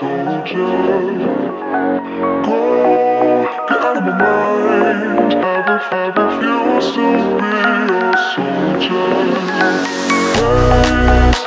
soldier. Go, get out of my mind. Have a, have a few, so be a soldier. Hey.